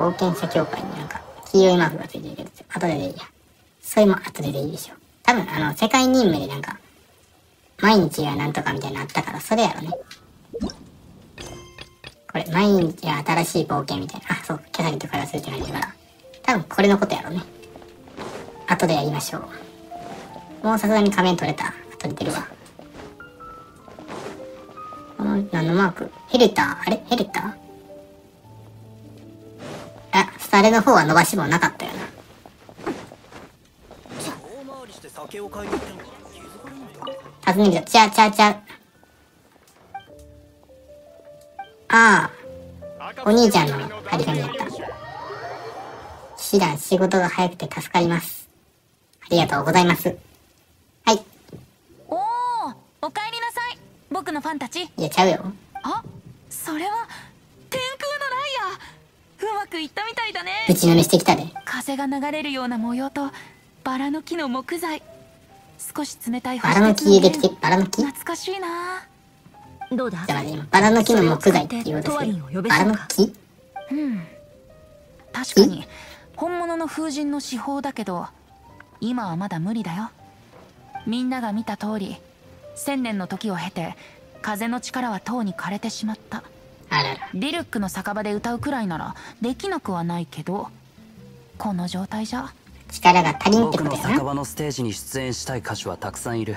冒険者協会になんか黄色いマークがついてるけど、後ででいいや。それも後ででいいでしょ。多分、あの、世界任務でなんか、毎日がなんとかみたいなのあったから、それやろね。これ、毎日が新しい冒険みたいな。あ、そう、キャサリンと会話するって感じだから。多分、これのことやろね。後でやりましょう。もうさすがに仮面取れた。後で出るわ。この、何のマーク？ヘルター？あれ？ヘルター？あ、スタレの方は伸ばし棒なかったよな。遠回りして酒を買いに行ったのか気づかれない訪ねると、ちゃうちゃうちゃう。ああ、お兄ちゃんの張り紙だった。騎士団仕事が早くて助かります。ありがとうございます。はい。おおおかえりなさい僕のファンたちいや、ちゃうよ。あそれはうまくいったみたいだね。ぶちのめしてきたで。風が流れるような模様とバラの木の木材。少し冷たいバラの木入れてきて、バラの木？懐かしいな。どうだ？あ待って、今、バラの木の木材って言おうとしてるバラの木？うん。確かに。本物の風神の手法だけど今はまだ無理だよ。みんなが見た通り千年の時を経て風の力はとうに枯れてしまったあらら。リルックの酒場で歌うくらいならできなくはないけどこの状態じゃ力が足りんって僕のことやな。酒場のステージに出演したい歌手はたくさんいる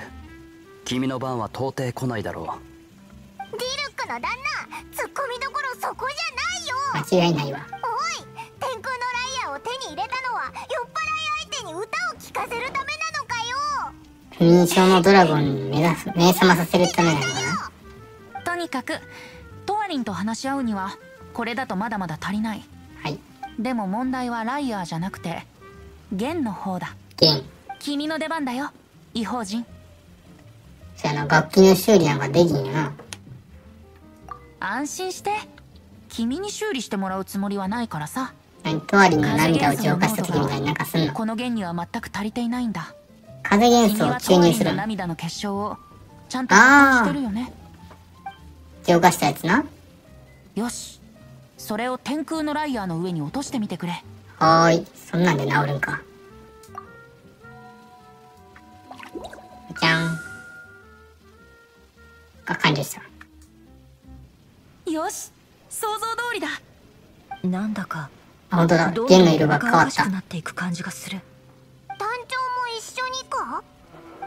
君の番は到底来ないだろディルックの旦那ツッコミどころそこじゃないよ間違いないわ。おい天空のライアーを手に入れたのは酔っ払い相手に歌を聴かせるためなのかよ不眠症のドラゴンに目指す、目覚まさせるためなのかな。とにかくトワリンと話し合うにはこれだとまだまだ足りないはい。でも問題はライアーじゃなくて弦の方だゲン。君の出番だよ異邦人じゃあ、あの、楽器の修理なんかできんよな。安心して君に修理してもらうつもりはないからさ何、トワリンの涙を浄化した時みたいになんかすんの？この弦には全く足りていないんだ風元君素を注入するの。の涙の結晶をちゃんとしてるよね浄化したやつな。よしそれを天空のライアーの上に落としてみてくれはーい。そんなんで治るんか。じゃん。あ、完了した。よし想像通りだなんだかあ、ほんとだ。弦の色が変わった。なっていく感じがする団長も一緒にか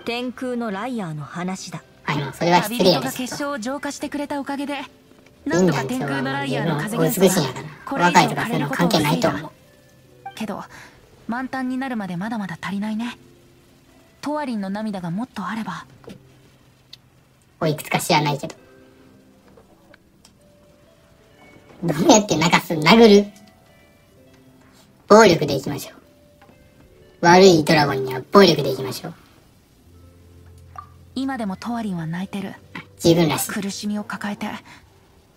天空のライアーの話だあ、でもそれは旅失礼やです結晶を浄化してくれたおかげでいないんとか天空のライアーの風お美しいんやから若いとかそういうの関係ないと思うけど満タンになるまでまだまだ足りないねトワリンの涙がもっとあればおいくつか知らないけど。どうやって泣かす殴る暴力でいきましょう。悪いドラゴンには暴力でいきましょう。今でもトワリンは泣いてる。十分らしい。苦しみを抱えて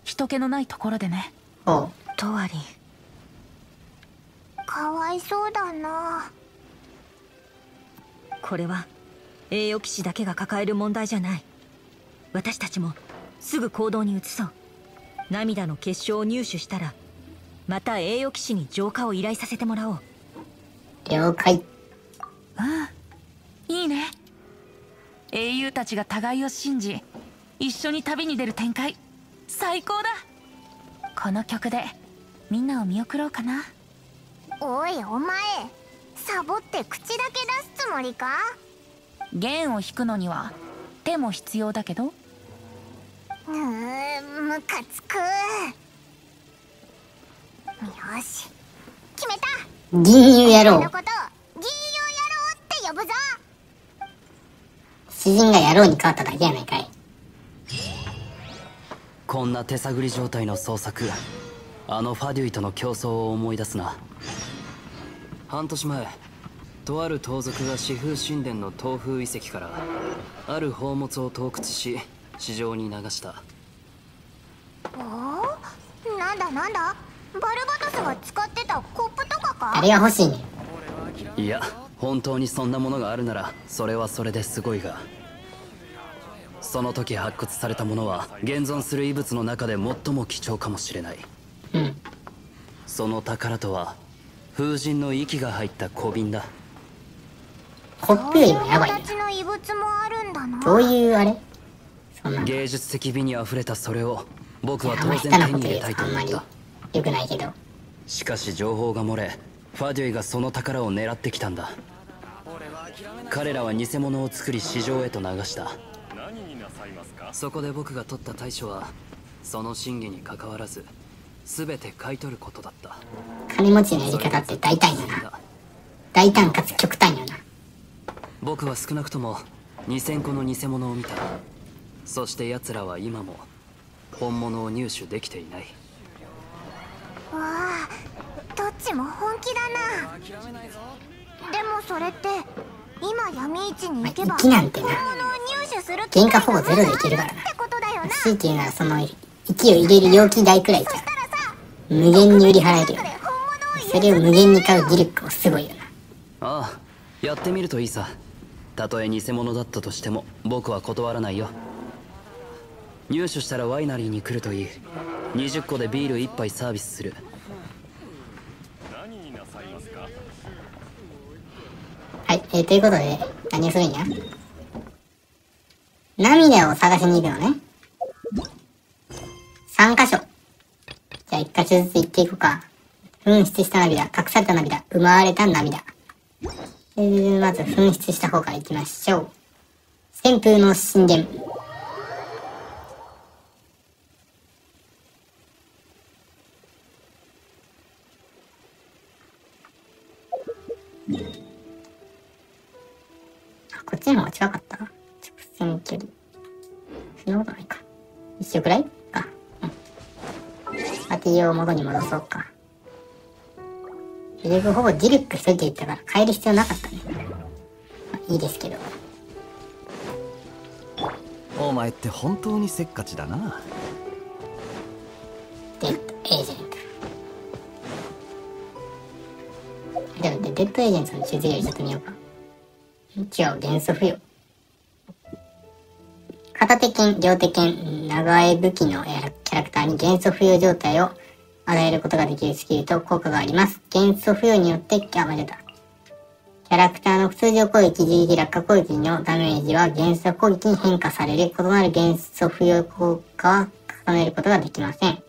人気のないところでね。おう。トワリンかわいそうだな。これは栄誉騎士だけが抱える問題じゃない。私たちもすぐ行動に移そう。涙の結晶を入手したらまた栄誉騎士に浄化を依頼させてもらおう。了解。いいね英雄たちが互いを信じ一緒に旅に出る展開。最高だ。この曲でみんなを見送ろうかな。おいお前。サボって口だけ出すつもりか？弦を弾くのには手も必要だけど。うーんムカつく。よし決めた。銀融野郎このこ。と詩人が野郎に変わっただけやないかい。こんな手探り状態の捜索あのファデュイとの競争を思い出すな。半年前とある盗賊が四風神殿の東風遺跡からある宝物を盗掘し市場に流した。おおなんだなんだ？バルバトスが使ってたコップとかか？誰が欲しいねん。いや本当にそんなものがあるならそれはそれですごいがその時発掘されたものは現存する遺物の中で最も貴重かもしれない。うん。そその宝とは風神の息が入った小瓶だ。コップよりもやばいな形の異物もあるんだ。などういうあれ？芸術的美にあふれたそれを僕は当然下手に入れたいととあんまり思った良くないけどしかし情報が漏れファデュイがその宝を狙ってきたんだ。彼らは偽物を作り市場へと流した。そこで僕が取った対処はその真偽にかかわらず全て買い取ることだった。金持ちのやり方って大胆よな。大胆かつ極端よな。僕は少なくとも2000個の偽物を見た。そして奴らは今も本物を入手できていない。わあどっちも本気だな。でもそれって今闇市に行けばまあ粋なんてな。本物を入手する機原価ほぼゼロでいけるからな。ってことだよな。強いて言うならその息を入れる容器代くらいじゃ無限に売り払えるよそれを無限に買うギルクもすごいよな。ああやってみるといいさ。たとえ偽物だったとしても僕は断らないよ。入手したらワイナリーに来るといい。20個でビール1杯サービスするはい、えー、ということで何をするんや？涙を探しに行くのね。3箇所。じゃあ1箇所ずつ行っていこうか。紛失した涙隠された涙生まれた涙。え、まず紛失した方から行きましょう。旋風の神殿結局ほぼディルック一人で行ったから変える必要なかったね、まあ、いいですけど。お前って本当にせっかちだな。デッドエージェント。でもねデッドエージェントの地図よりちょっと見ようか。違う元素付与。片手剣両手剣長江武器のえーキャラクターに元素付与状態を与えることができるスキルと効果があります元素付与によってあ間違えたキャラクターの通常攻撃、自撃落下攻撃のダメージは元素攻撃に変化される異なる元素付与効果は重ねることができません。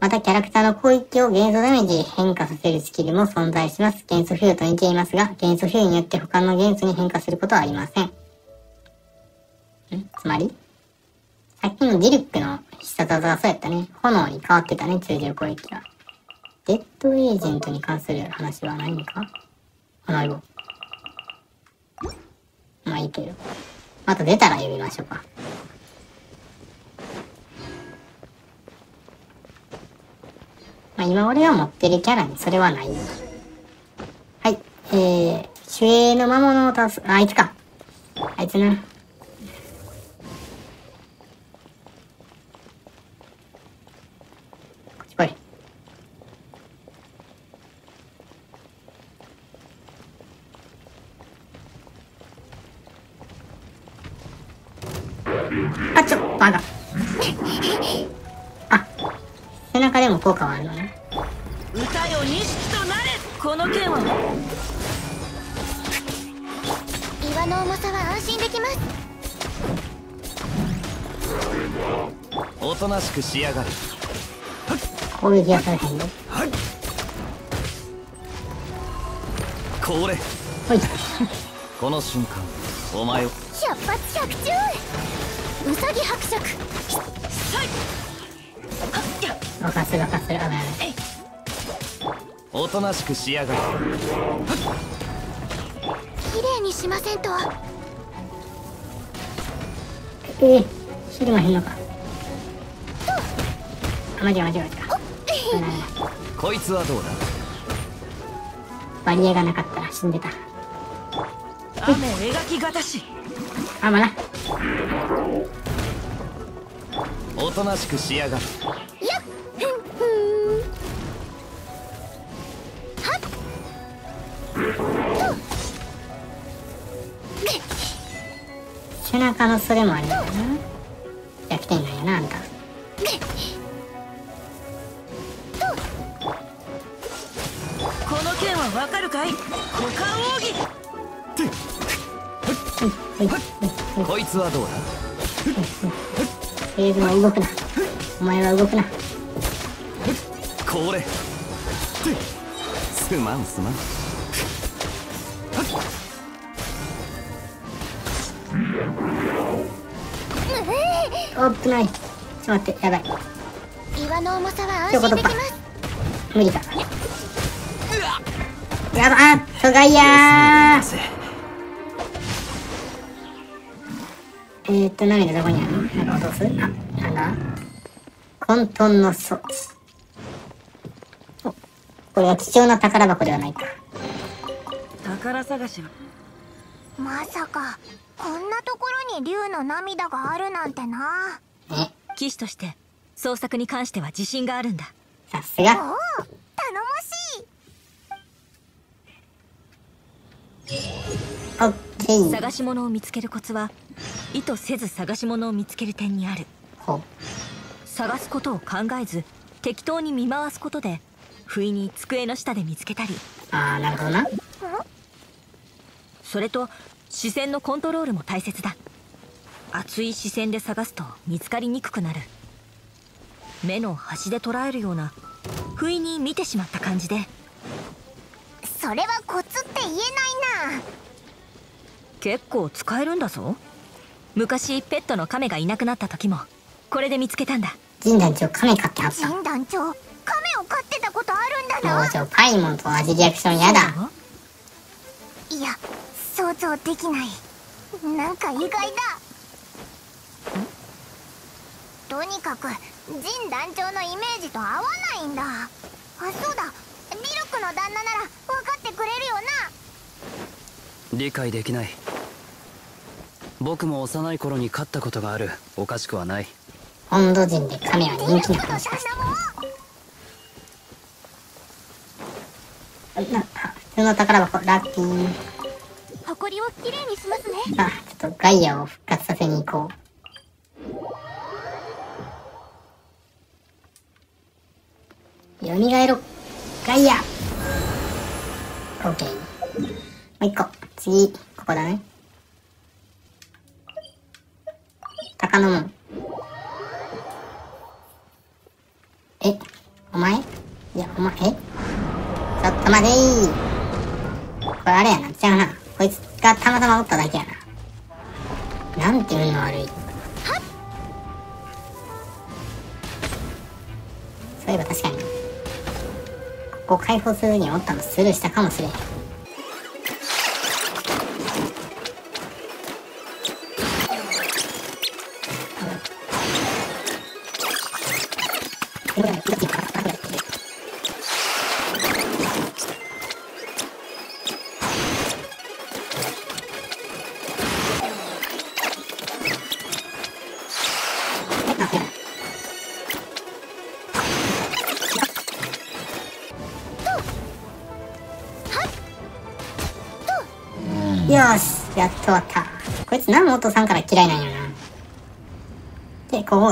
また、キャラクターの攻撃を元素ダメージに変化させるスキルも存在します。元素付与と似ていますが、元素付与によって他の元素に変化することはありません。ん？つまり？さっきのディルックの必殺技がそうやったね。炎に変わってたね、通常攻撃は。デッドエージェントに関する話は何か？あ、なるほど。まあいいけど。また出たら呼びましょうか。まあ今俺が持ってるキャラにそれはないな。はい。えー、主衛の魔物を倒す。あ、あいつか。あいつな。こっち来い。あ、ちょ、バカ。あ、背中でも効果はあるのね。歌よ錦となれこの剣は岩の重さは安心できますおとなしくしやがる攻撃はされへんで。これほい。この瞬間お前を 百発百中うさぎ伯爵爆発する爆発する。危ない危ない。おとなしくしやがる綺麗にしませんとえー、知りまへんのか。あ、間違え間違え間こいつはどうだ？バリエがなかったら死んでた。雨描きがたしあ、まだ。おとなしくしやがるやっ。ふんはっ。と背中のそれもあるんだな弱点なんやなあんたこの剣はわかるかい股間奥義こいつはどうだ？フェーズは動くな。お前は動くな。これすまんすまんおっ危ない。ちょっと待って、やばい。岩の重さはちょこ突破安心できます無理か。やばあトガイヤーえーっと、涙どこにあるのなんか落とすあ、なんだ混沌の巣。お、これは貴重な宝箱ではないか。宝探しはまさかこんなところに竜の涙があるなんてなね、騎士として捜索に関しては自信があるんださすが。おお頼もしい。探し物を見つけるコツは意図せず探し物を見つける点にある。探すことを考えず適当に見回すことで不意に机の下で見つけたり。あー、なるほどな。それと視線のコントロールも大切だ。熱い視線で探すと見つかりにくくなる。目の端で捉えるような不意に見てしまった感じで。それはコツって言えないな結構使えるんだぞ。昔ペットの亀がいなくなった時もこれで見つけたんだ。神団長亀飼ってはった。神団長亀を飼ってたことあるんだもうな。ちょパイモンと同じリアクションやだ。いや想像できない。なんか意外だ。とにかく神団長のイメージと合わないんだ。あそうだ。リルクの旦那なら分かってくれるよな理解できない僕も幼い頃に飼ったことがあるおかしくはない本土人で亀は人気なのしかして。普通の宝箱、ラッキー。埃をきれいにしますねあ、ちょっとガイアを復活させに行こう。蘇ろ。ガイア。オッケー。もう一個。次、ここだね。鷹の門。え、お前？いや、お前、え？ちょっと待てー。これあれやな、ちゃうな。こいつがたまたまおっただけやな。なんて運の悪い。そういえば確かに。ここ解放するにおったのスルーしたかもしれへん。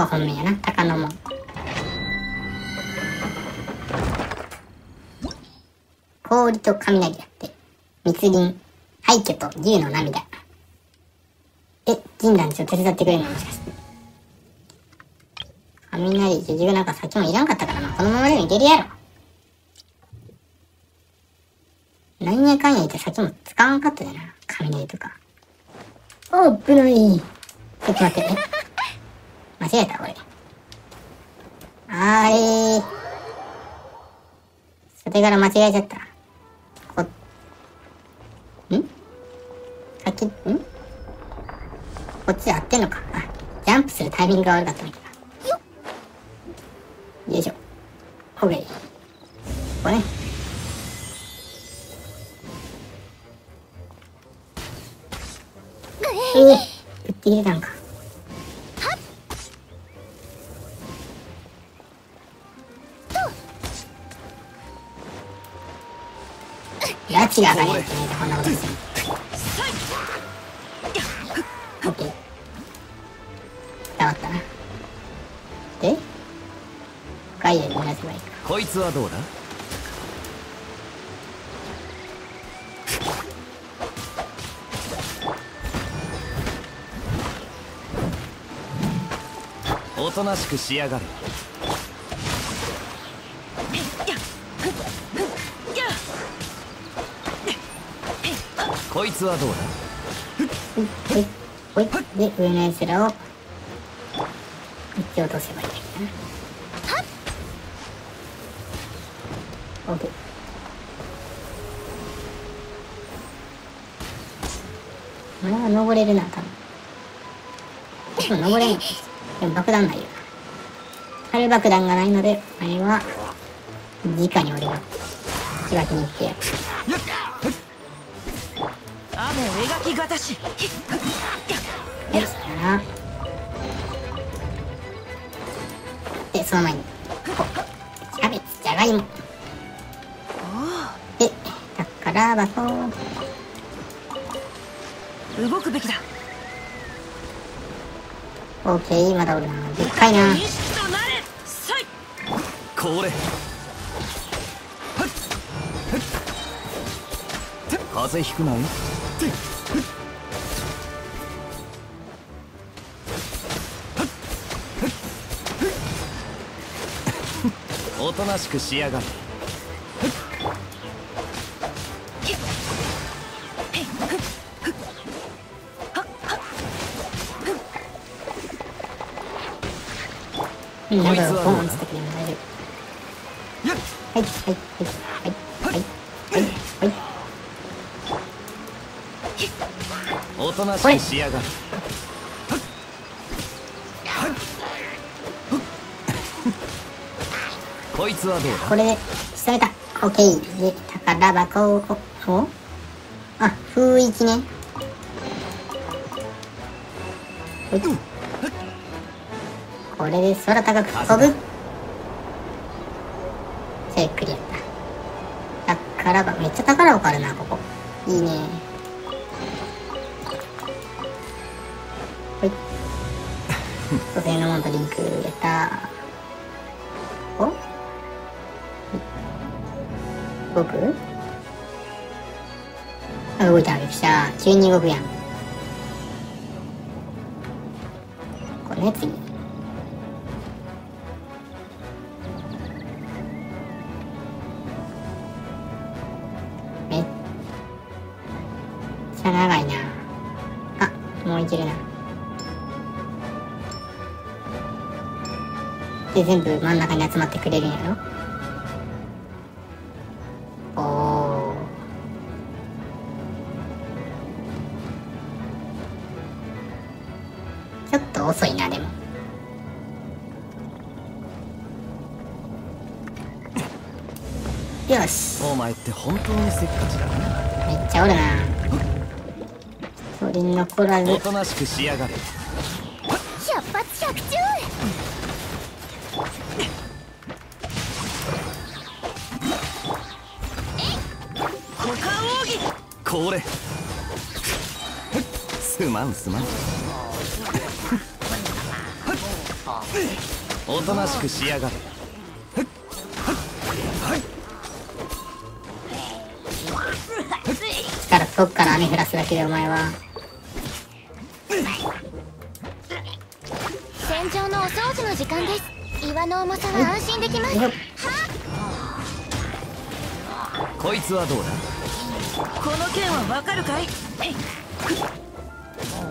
で、ここが本命やな、鷹の門。氷と雷やって、密林、廃墟と竜の涙。え、神団長手伝ってくれるのもしかして。雷、呪術なんかさっきもいらんかったからな。このままでもいけるやろ。なんやかんや言ってさっきも使わんかったでな。雷とか。おっ、危ない。ちょっと待って、え間違えた、これ。あれー。袖柄間違えちゃった。こ、ん？さっき、ん？こっちで合ってんのか？あ、ジャンプするタイミングが悪かったみたいな。よいしょ。オッケー。ここね。えー、打って入れたんか。違こんな。ことこいつはどうだ？おとなしく仕上がれ。こいつはどうだ？で上のやつらを撃ち落とせばいいんだなオッケーこれは登れるな多分でも登れんでも爆弾ないよな春爆弾がないのであれは直に俺が仕分けに行っ？てやる雨描きがたしはい、さよなら。で、その前に、キャベツ、じゃがいも。で、宝箱。動くべきだオッケー、まだおるな。でっかいな。これ風邪ひくなよおとなしくしやがれ。うん、なんかこいつはボーンつってくれるのはい、はい、はい、となしくしやがれこいつはどうだ？これで、仕留めた。オッケー。で、宝箱を、おあ、風域ね。ほいこれで空高く飛ぶ。せクリアだ。宝箱、めっちゃ宝箱あるな、ここ。いいね。急に動くやん。これね、次。めっちゃ長いな。あ、もういけるな。で、全部真ん中に集まってくれるんやろ？本当にせっかちだなめっちゃおるな。一人残らずおとなしくしやがれ。百発百中。股間奥義これ。すまんすまん。おとなしくしやがれ遠くから雨降らすだけでお前は。戦場のお掃除の時間です。岩の重さは安心できます。こいつはどうだ？この件はわかるかい？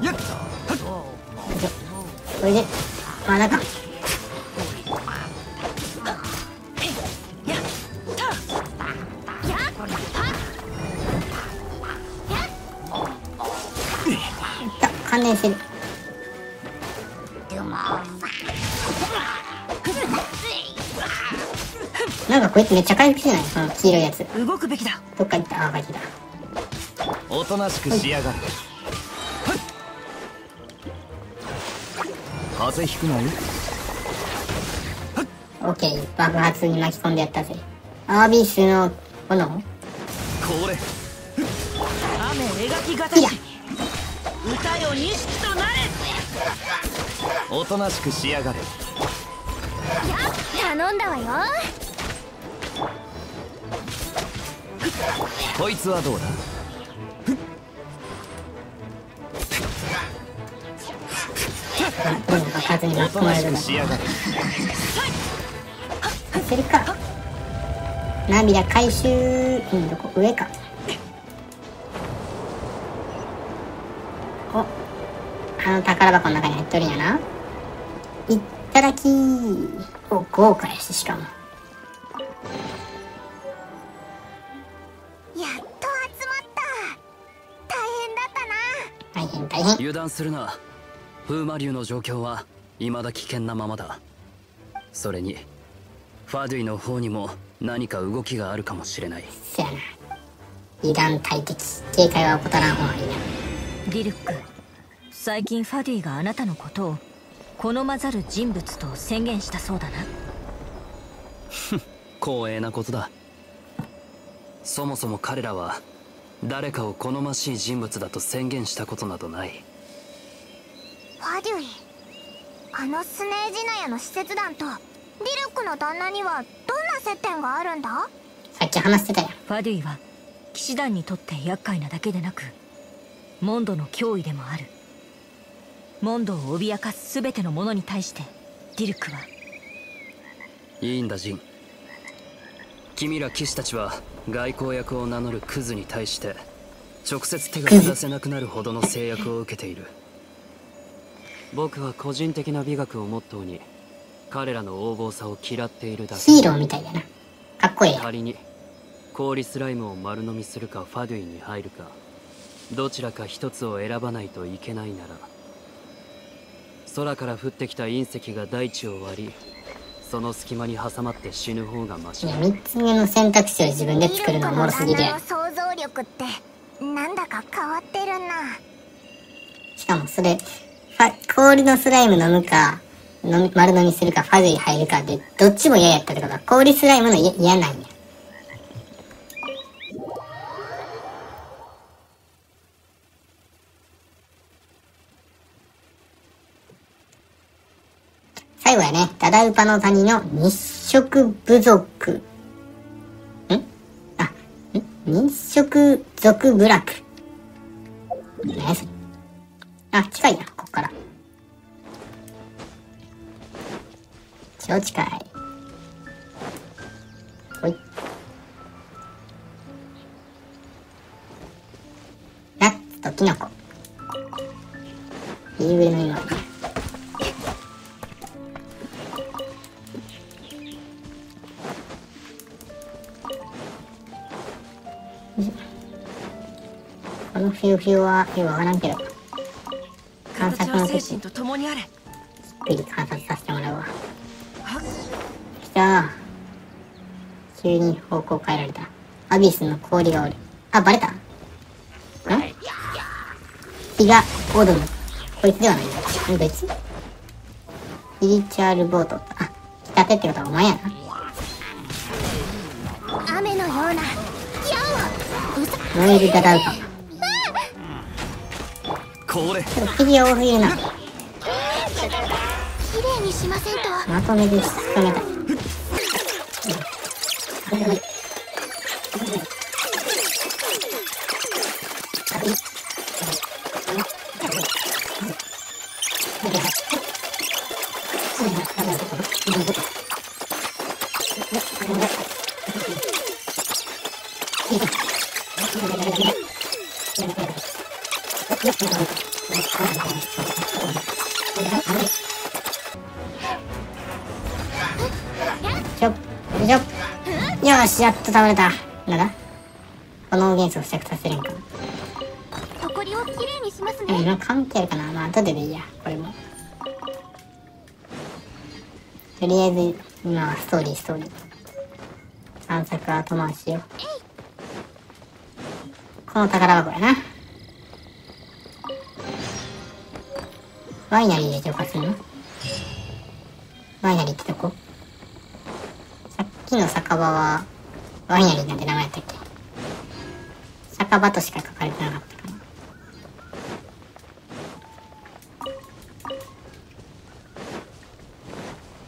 やっ。これで。まだと関連してるなんかこいつめっちゃ回復してない？その黄色いやつ。動くべきだ。どっか行った？あ帰ってきたおとなしくしやがれ。風邪ひくなよオッケー。爆発に巻き込んでやったぜ。アービスの炎？これ歌よ錦となれおとなしくしやがれ。頼んだわよ。こいつはどうだ？おとなしくしやがれ。焦るか。涙回収。うんどこ？上かあの宝箱の中に入っとるんやな。いっただきお豪華やししかも。やっと集まった。大変だったな。大変大変。油断するな。風魔竜の状況は未だ危険なままだ。それにファドゥイの方にも何か動きがあるかもしれない。せやな。油断大敵。警戒は怠らん方がいいな。ディルック最近ファディがあなたのことを好まざる人物と宣言したそうだな。光栄なことだ。そもそも彼らは誰かを好ましい人物だと宣言したことなどない。ファデュイあのスネージナヤの使節団とディルックの旦那にはどんな接点があるんだ？さっき話してたやんファディは騎士団にとって厄介なだけでなくモンドの脅威でもあるモンドを脅かす全てのものに対してディルクは。いいんだジン。君ら騎士たちは外交役を名乗るクズに対して直接手が下せなくなるほどの制約を受けている。僕は個人的な美学をモットーに彼らの横暴さを嫌っているだけ。ヒーローみたいやな。かっこいい仮に氷スライムを丸飲みするかファドゥイに入るかどちらか一つを選ばないといけないなら空から降ってきた隕石が大地を割りその隙間に挟まって死ぬ方がマシ。いや3つ目の選択肢を自分で作るのおもろすぎる。想像力ってなんだか変わってるな。しかもそれ、氷のスライム飲むか、飲み丸飲みするか、ファズに入るかで、どっちも嫌やったってことは、氷スライムの嫌嫌なんや。最後やね、ダダウパの谷の日食部族。んあ、ん日食族部落。何やそれ？あ、近いな、こっから。超近い。ほい。ナッツとキノコ。夕暮れの今。フィューフィはよくわからんけど。観察の時と共にあれゆっくり観察させてもらうわ。来た急に方向変えられた。アビスの氷がおる。あ、バレたん？ヒガオドム。こいつではないんだ。ん別リリチャールボート。あ、来たてってことはお前やな。雨のような矢をうさ燃えるダダウパ。これちょっと敵が多すぎるな。綺麗にしませんとまとめて仕留めた。し、やっと倒れた。なんだこの元素を付着させるんかな。埃を綺麗にしますえ、ねなんか関係あるかなまあ、後ででいいや、これも。とりあえず、今はストーリー、ストーリー。探索は後回しよ。この宝箱やな。ワイナリーで浄化するの？場としか書かれてなかったかな。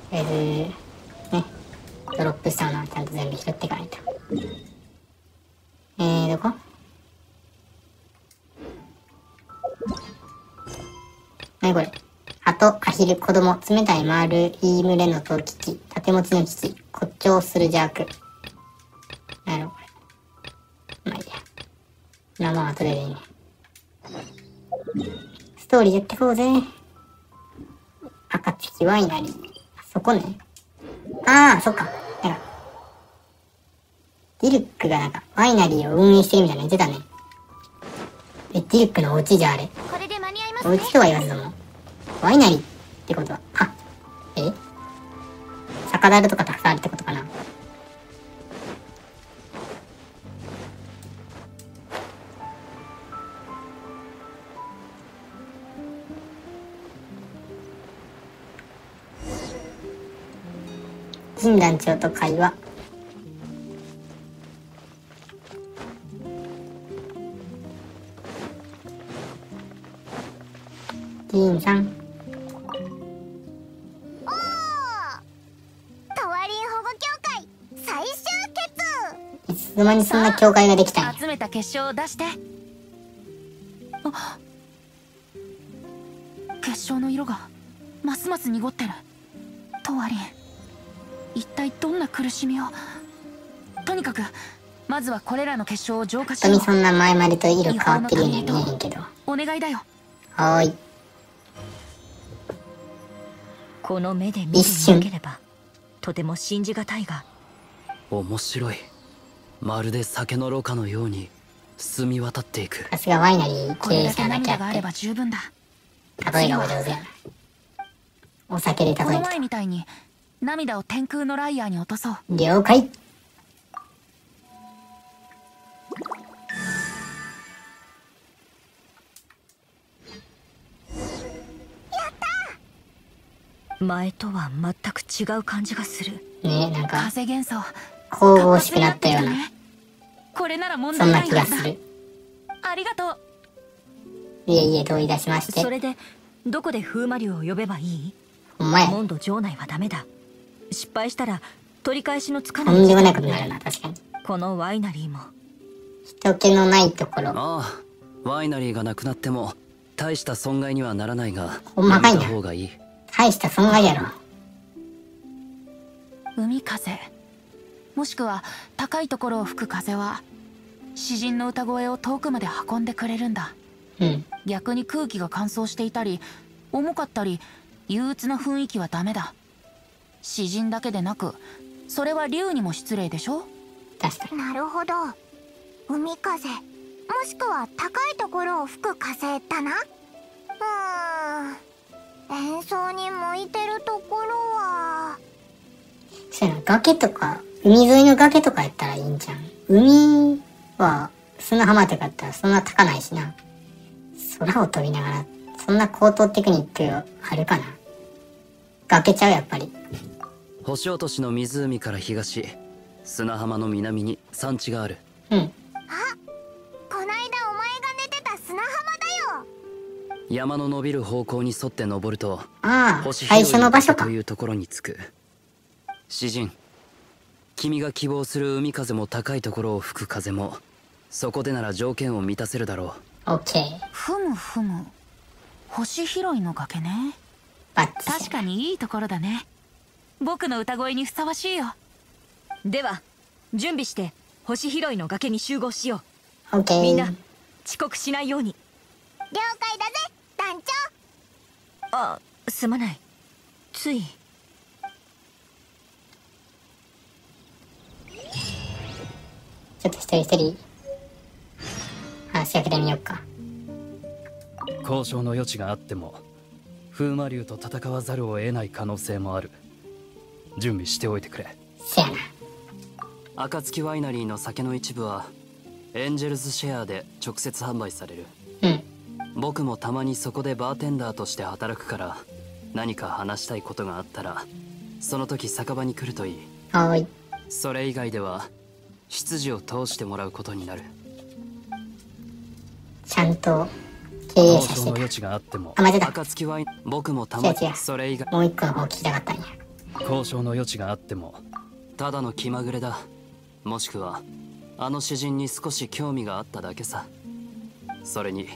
とりあえず、ね、ドロップしたのはちゃんと全部拾っていかないと。えー、どこ？なにこれ？ハトとアヒル、子供、冷たい丸い群れの陶器器、縦持ちの危機、骨頂する邪悪。ストーリーやってこうぜ。暁ワイナリー。そこね。ああ、そっか。なんか、ディルックがなんか、ワイナリーを運営してるみたいなの言ってたね。え、ディルックのお家じゃあれ。これで間に合いますねお家とは言わずとも、ワイナリーってことは、あ、え？酒樽とかたくさんあるってこと？長と会話。議員さん。タワリン保護協会最終決いつの間にそんな教会ができたんや。集めた結晶を出して結晶の色がますます濁ってる苦しみを。とにかくまずはこれらの結晶を浄化しよう。本当にそんな前までと色変わってるようには見えへんけど。お願いだよ。はーい。この目で見ていなければとても信じがたいが。面白い。まるで酒のろ過のように澄み渡っていく。さすがワイナリー経営者だけあっ涙があれば十分だ。て、例えがお上手やな。お酒で例このえ前みたいに涙を天空のライアーに落とそう。了解前とは全く違う感じがするねなんか、風元素神々しくなったような、ねこれなら問そんな題ないはずだ気がする。ありがとういえいえ、同意出しまして。それでどこで風魔竜を呼べばいいほんまや。モンド城内はダメだ失敗したら取り返しのつかとないんでもないことになるな、確かに。このワイナリーも人気のないところ。ああワイナリーがなくなっても大した損害にはならないがほんまかいながいい大した損害やろ。海風もしくは高いところを吹く風は詩人の歌声を遠くまで運んでくれるんだうん。逆に空気が乾燥していたり重かったり憂鬱な雰囲気はダメだ詩人だけでなくそれは竜にも失礼でしょ？確かに。なるほど海風もしくは高いところを吹く風だな？うーん演奏に向いてるところはそうやな、崖とか、海沿いの崖とかやったらいいんじゃん。海は、砂浜とかやったらそんな高ないしな。空を飛びながら、そんな高等テクニックあるかな？崖ちゃう、やっぱり。星落としの湖から東砂浜の南に山地があるうん。こないだお前が寝てた砂浜だよ山の伸びる方向に沿って登るとああ、星最初の場所かと。いうところに着く詩人君が希望する海風も高いところを吹く風もそこでなら条件を満たせるだろオッケー。ふむふむ星拾いの崖ねバッチ。確かにいいところだね。僕の歌声にふさわしいよ。では準備して星拾いの崖に集合しよオッケー。うみんな遅刻しないように。了解だぜ団長。あすまない。つい。ちょっと一人一人、話しかけてみようか。交渉の余地があっても風魔竜と戦わざるを得ない可能性もある準備しておいてくれせやな。暁ワイナリーの酒の一部はエンジェルズシェアで直接販売されるうん。僕もたまにそこでバーテンダーとして働くから何か話したいことがあったらその時酒場に来るといいはーい。それ以外では執事を通してもらうことになるちゃんと経営者交してた。渉の余地があっても違えた。暁ワイ僕もたま違う違うにそれ以外もう一個の方聞きたかったんや。交渉の余地があってもただの気まぐれだもしくはあの詩人に少し興味があっただけさそれに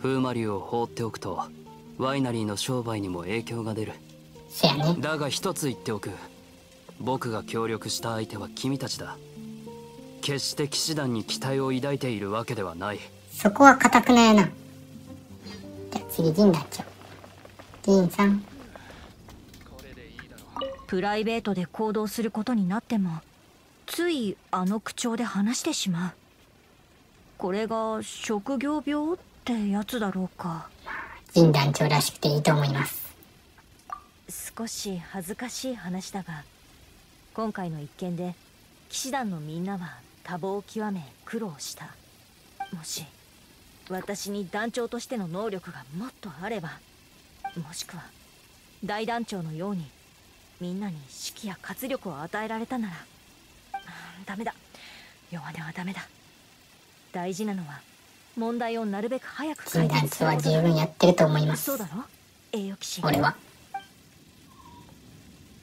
風魔竜を放っておくとワイナリーの商売にも影響が出るせやね。だが一つ言っておく僕が協力した相手は君たちだ決して騎士団に期待を抱いているわけではないそこは固くなやな。じゃあ次、ジン団長。ジンさん。プライベートで行動することになってもついあの口調で話してしまうこれが職業病ってやつだろうかジン団長らしくていいと思います。少し恥ずかしい話だが今回の一件で騎士団のみんなは多忙を極め苦労したもし私に団長としての能力がもっとあればもしくは大団長のようにみんなに指揮や活力を与えられたならうんダメだ。弱音はダメだ。大事なのは問題をなるべく早く解決す長は十分やってると思います。そうだろ？栄養騎士。俺は。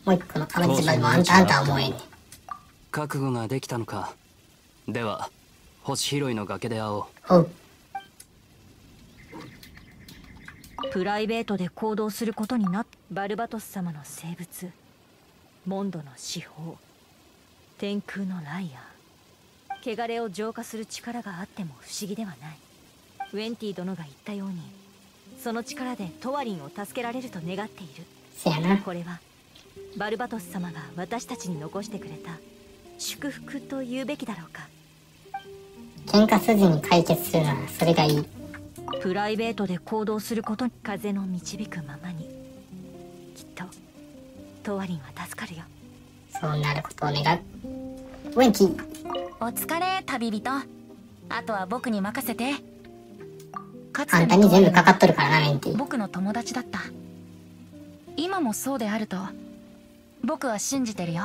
もう一個のアマチュアもあんたあんたはもうええ。覚悟ができたのか。では星拾いの崖で会おうおう。プライベートで行動することになっバルバトス様の生物モンドの司法天空のライアー汚れを浄化する力があっても不思議ではないウェンティ殿が言ったようにその力でトワリンを助けられると願っている。これはバルバトス様が私たちに残してくれた祝福と言うべきだろうか喧嘩せずに解決するならそれがいい。プライベートで行動することに風の導くままにきっとトワリンは助かるよそうなることを願う。ウェンキー。お疲れ旅人あとは僕に任せてかつてあんたに全部かかっとるからな、ウェンティ。僕の友達だった今もそうであると僕は信じてるよ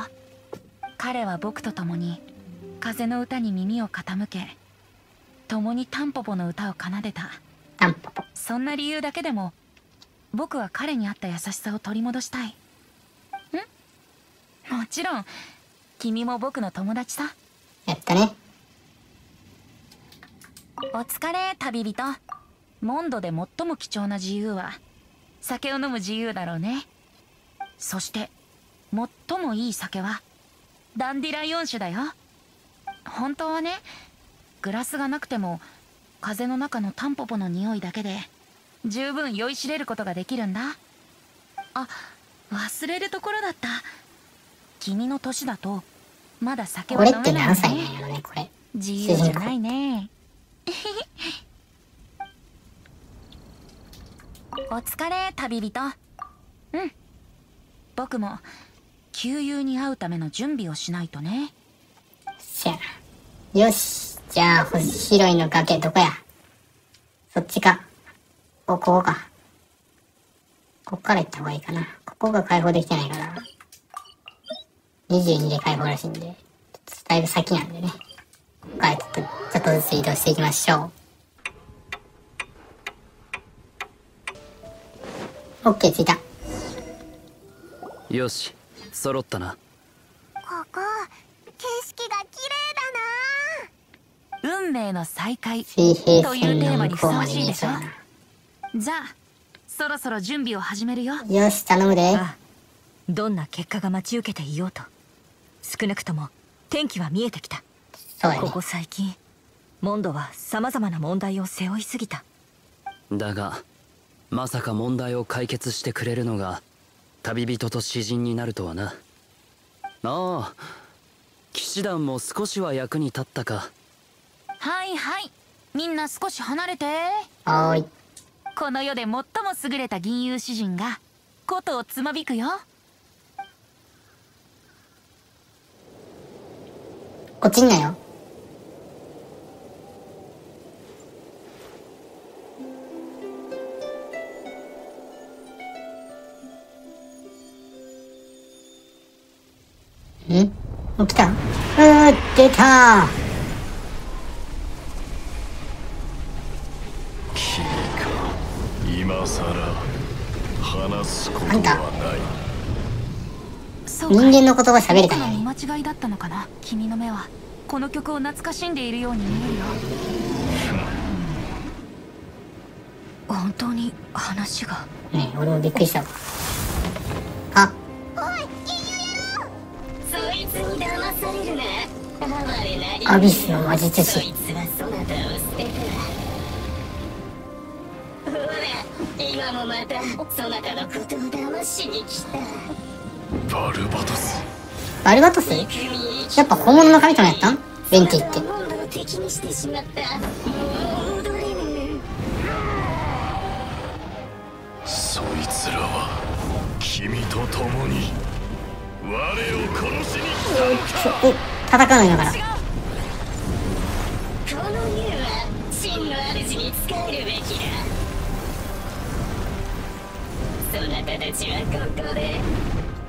彼は僕と共に風の歌に耳を傾け共にタンポポの歌を奏でた。タンポポ。そんな理由だけでも僕は彼にあった優しさを取り戻したい。ん？もちろん。君も僕の友達さ。やったね。お疲れ旅人。モンドで最も貴重な自由は酒を飲む自由だろうね。そして最もいい酒はダンディライオン酒だよ。本当はねグラスがなくても風の中のタンポポの匂いだけで十分酔いしれることができるんだあ忘れるところだった君の年だとまだ酒は飲めないの何歳なんねね、これ。自由じゃないね お疲れ旅人うん僕も旧友に会うための準備をしないとねせやな。よし。じゃあ、星拾いの崖どこや？そっちか。ここ、ここか。こっから行った方がいいかな。ここが解放できてないから。22で解放らしいんで、だいぶ先なんでね。ここからちょっと、ちょっとずつ移動していきましょう。オッケー、着いた。よし揃ったなここ景色運命の再会というテーマにふさわしいでしょ？じゃあそろそろ準備を始めるよ。よし、頼むで。ああどんな結果が待ち受けていようと。少なくとも天気は見えてきた。そうやね。こ。こ最近モンドは様々な問題を背負いすぎた。だがまさか問題を解決してくれるのが旅人と詩人になるとはな。ああ騎士団も少しは役に立ったかはいはい。みんな少し離れて。はーい。この世で最も優れた銀融詩人が琴をつまびくよ。落ちんなよ。ん起きた？うー、出た話すことはない。そう人間の言葉喋れたの見間違いだったのかな？君の目はこの曲を懐かしんでいるように見えるよ。お本当に話が。ね俺もびっくりした。わあ。そいつに騙されるな。哀れなアビスの魔術そ師。いつはそなたを捨てた今もまたそなたのことを騙しに来た。バルバトス。バルバトス？やっぱ本物の神様やったん？ベンティって。そいつらは君と共に我を殺しに来た。お戦うの今から。この竜は真の主に仕えるべきだそなたたちはここで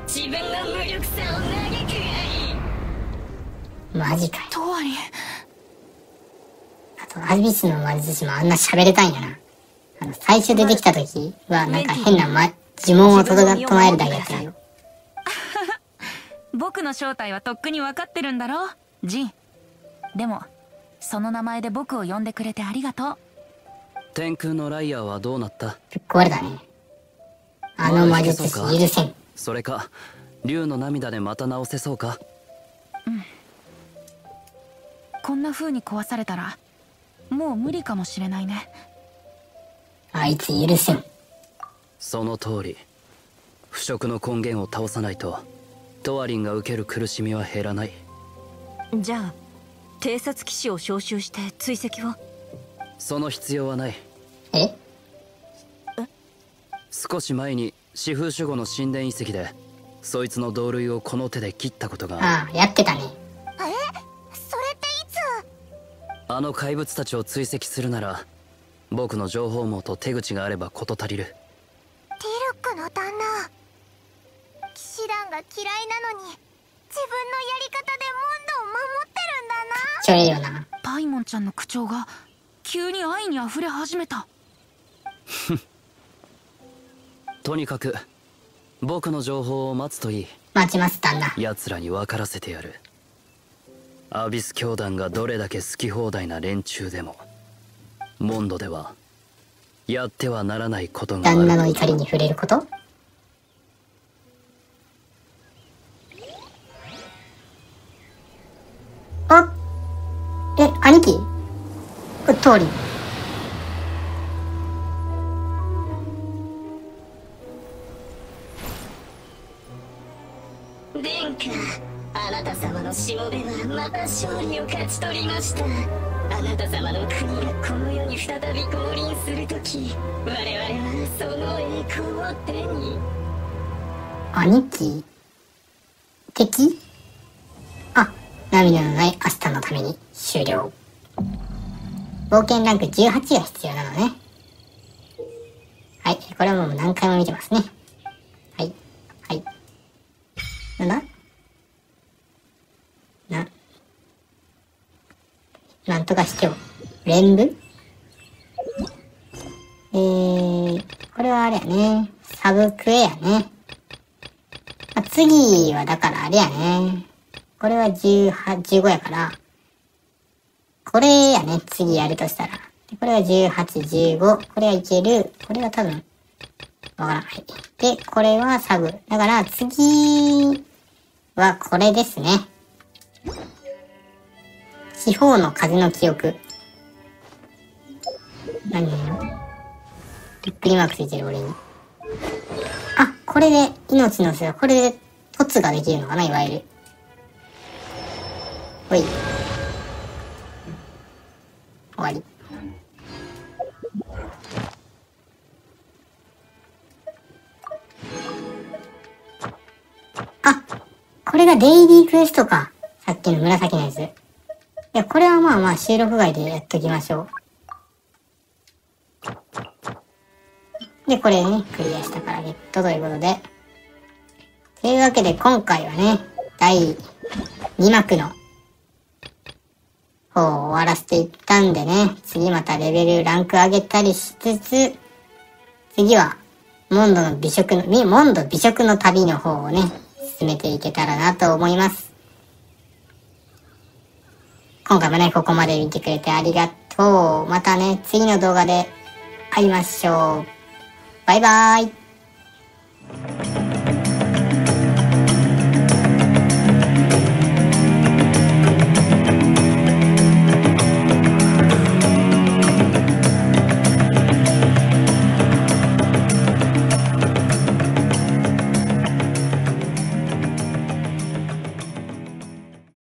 自分の無力さを嘆くがいいマジかよ。トワリンあとアビスの魔術師もあんな喋れたんやな。あの最初出てきた時はなんか変な、ま、呪文をとどが唱えるだけやったよ。僕の正体はとっくに分かってるんだろ？ジン。でもその名前で僕を呼んでくれてありがとう。天空のライアーはどうなった？壊れたねあの魔術師許せん。それか竜の涙でまた直せそうか？こんな風に壊されたらもう無理かもしれないね。あいつ許せん。その通り。腐食の根源を倒さないとトワリンが受ける苦しみは減らない。じゃあ偵察騎士を招集して追跡を？その必要はない。え？少し前に四風守護の神殿遺跡でそいつの同類をこの手で切ったことがある。ああやってたね。それっていつ？あの怪物たちを追跡するなら僕の情報網と手口があれば事足りる。ティルックの旦那。騎士団が嫌いなのに自分のやり方でモンドを守ってるんだな。ちょええよな。パイモンちゃんの口調が急に愛に溢れ始めた とにかく僕の情報を待つといい。待ちます旦那奴らに分からせてやる。アビス教団がどれだけ好き放題な連中でもモンドではやってはならないことがあ旦那るの怒りに触れること？あえ兄貴？これ通り殿下あなた様のしもべはまた勝利を勝ち取りました。あなた様の国がこの世に再び降臨するとき我々はその栄光を手に。兄貴敵？あ涙のない明日のために終了。冒険ランク18が必要なのね。はいこれはもう何回も見てますね。なななんとかしてよ連部えー、これはあれやねサブクエやねまあ、次はだからあれやね。これは18、15やから、これやね、次やるとしたら。これは18、15。これはいける。これは多分、わからん。はい。で、これはサブ。だから次はこれですね。地方の風の記憶。何びっくりマークついてる俺に。あ、これで命の巣これで凸ができるのかないわゆる。ほい。終わり。これがデイリークエストか。さっきの紫のやつ。いや、これはまあまあ収録外でやっときましょう。で、これね、クリアしたからゲットということで。というわけで今回はね、第2幕の方を終わらせていったんでね、次またレベルランク上げたりしつつ、次は、モンドの美食の、モンド美食の旅の方をね、進めていけたらなと思います。今回もね、ここまで見てくれてありがとう。またね、次の動画で会いましょう。バイバーイ。